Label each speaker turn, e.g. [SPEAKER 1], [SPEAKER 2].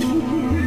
[SPEAKER 1] you.